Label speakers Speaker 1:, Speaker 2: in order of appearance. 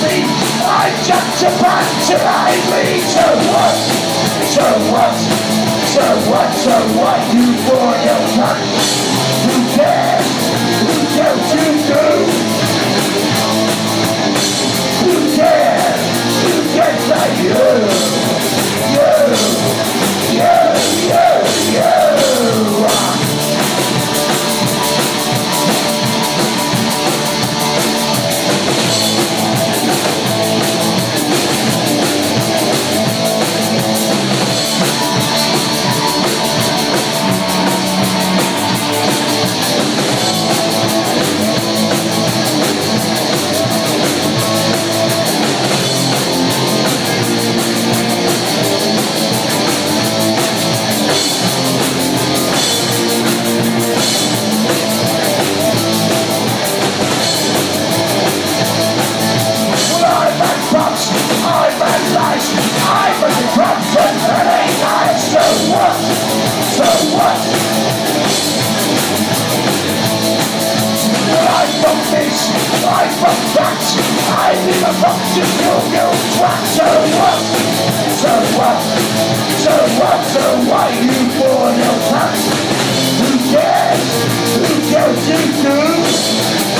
Speaker 1: see I'm just a man to guide me. To what, to what, to what, to what? You for your country. I'm from facts, I need a function, you new track. So what? So what? So what? So why you for no tax? Who cares? Who cares? You do?